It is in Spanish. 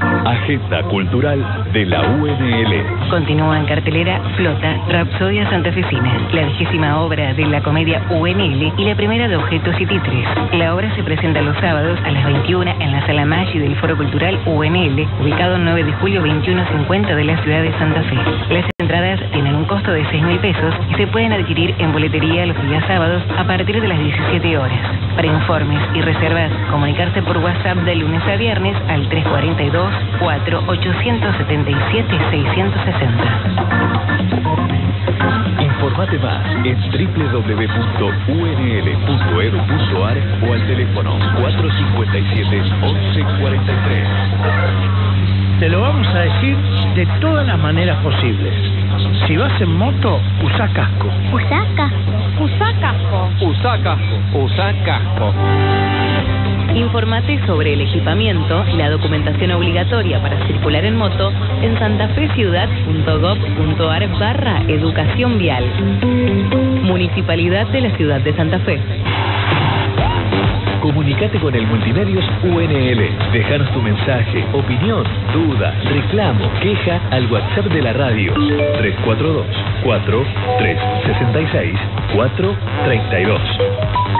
Agenda Cultural de la UNL. Continúa en cartelera Flota, Rapsodia Santafesina, la vigésima obra de la comedia UNL y la primera de Objetos y Titres. La obra se presenta los sábados a las 21 en la Sala Maggi del Foro Cultural UNL, ubicado en 9 de julio 2150 de la ciudad de Santa Fe. Las entradas costo de 6 mil pesos y se pueden adquirir en boletería los días sábados a partir de las 17 horas. Para informes y reservas, comunicarse por WhatsApp de lunes a viernes al 342 4 877 660. Informate más en www.unl.edu.ar o al teléfono 457-1143. Te lo vamos a decir de todas las maneras posibles. Si vas en moto, usa casco. Usa casco. Usa casco. Usa casco. Usa casco. Informate sobre el equipamiento y la documentación obligatoria para circular en moto en santafeciudad.gov.ar barra educación vial. Municipalidad de la Ciudad de Santa Fe. Comunicate con el Multimedios UNL. Déjanos tu mensaje, opinión, duda, reclamo, queja al WhatsApp de la radio 342 4 366 432.